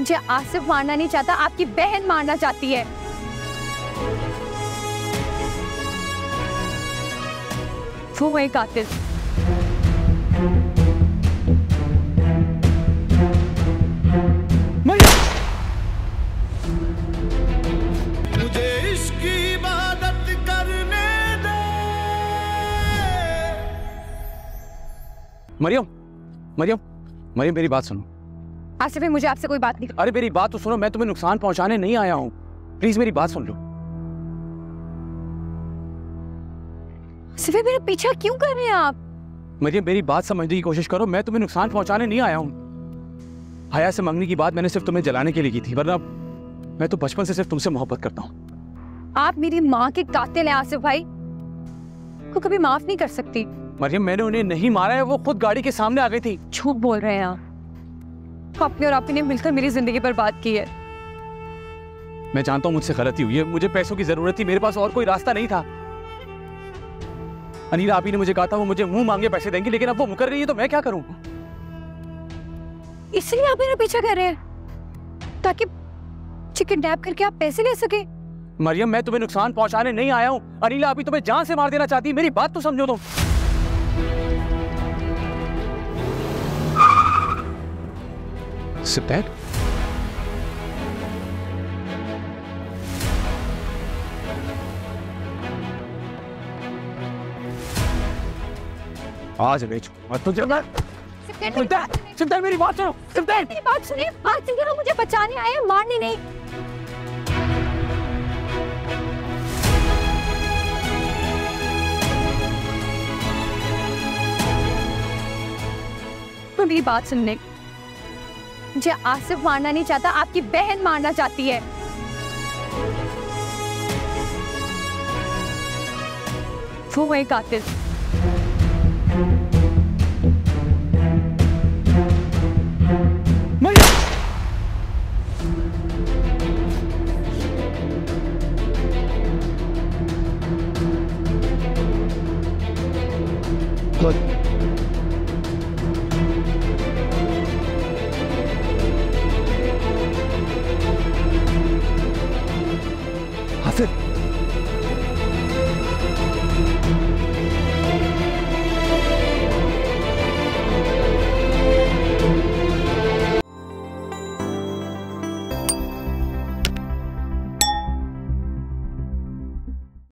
मुझे आसिफ मारना नहीं चाहता आपकी बहन मारना चाहती है। वो है कातिल। मुझे इबादत करने दे। मरियम मरियम मरियम मेरी बात सुनो। आसिफ मुझे आपसे कोई बात नहीं। अरे मेरी बात तो सुनो मैं तुम्हें नुकसान पहुँचाने नहीं आया हूँ। प्लीज़ मेरी बात सुन लो। भाई मेरा पीछा क्यों कर रहे हैं आप? मरियम मेरी बात समझने की कोशिश करो मैं तुम्हें नुकसान पहुँचाने नहीं आया हूँ। हया से मांगने की बात मैंने सिर्फ़ तुम्हें जलाने के लिए की थी वरना मैं तो बचपन से सिर्फ़ तुमसे मोहब्बत करता हूँ। आप मेरी माँ के कातिल हैं आसिफ भाई। को कभी माफ़ नहीं कर सकती। मरियम मैंने उन्हें नहीं मारा है वो खुद गाड़ी के सामने आ गई थी। झूठ बोल रहे हैं आप। आपने और आपी ने मिलकर मेरी ज़िंदगी बर्बाद की है। मैं जानता हूँ मुझसे गलती हुई है। मुझे पैसों की ज़रूरत थी। मेरे पास और कोई रास्ता नहीं था। अनिला आपी ने मुझे कहा था वो मुझे मुँह मांगे पैसे देंगे लेकिन अब वो मुकर रही है तो मैं क्या करूँ? इसलिए आप मेरा पीछा कर रहे हैं ताकि चिकन डैप करके आप पैसे ले सके। मरियम मैं तुम्हें नुकसान पहुँचाने नहीं आया हूँ। अनिला अभी तुम्हें जान से मार देना चाहती है। मेरी बात तो समझो तुम। Sit that. आज बेचो मत तो जगह सिमटन सिमटन मेरी बात सुनो। मेरी बात सुनिए आज मुझे बचाने आए हैं मारने नहीं। मेरी बात सुनने मुझे आसिफ मारना नहीं चाहता आपकी बहन मारना चाहती है। वो है कातिल। え。